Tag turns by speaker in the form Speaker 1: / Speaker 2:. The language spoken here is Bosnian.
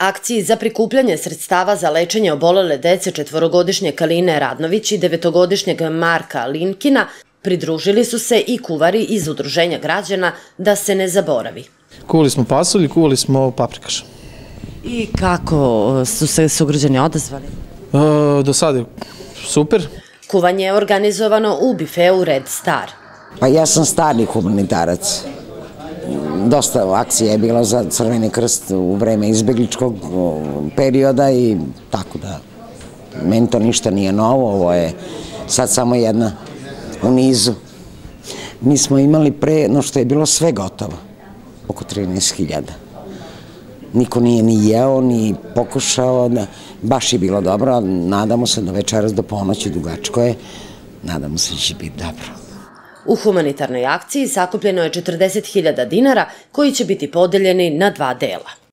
Speaker 1: Akciji za prikupljanje sredstava za lečenje obolele dece četvorogodišnje Kaline Radnović i devetogodišnjeg Marka Linkina pridružili su se i kuvari iz udruženja građana da se ne zaboravi.
Speaker 2: Kuvali smo pasulj i kuvali smo paprikaš.
Speaker 1: I kako su se sugrađani odazvali?
Speaker 2: E, do sada je super.
Speaker 1: Kuvanje je organizovano u bifeu Red Star.
Speaker 3: Pa ja sam stari humanitarac dosta akcija je bilo za Crveni krst u vreme izbegličkog perioda i tako da meni to ništa nije novo, ovo je sad samo jedna u nizu. Mi smo imali pre, no što je bilo sve gotovo, oko 13.000. Niko nije ni jeo, ni pokušao, da, baš je bilo dobro, nadamo se do večeras do ponoći, dugačko je, nadamo se da će biti dobro.
Speaker 1: U humanitarnoj akciji sakupljeno je 40.000 dinara koji će biti podeljeni na dva dela.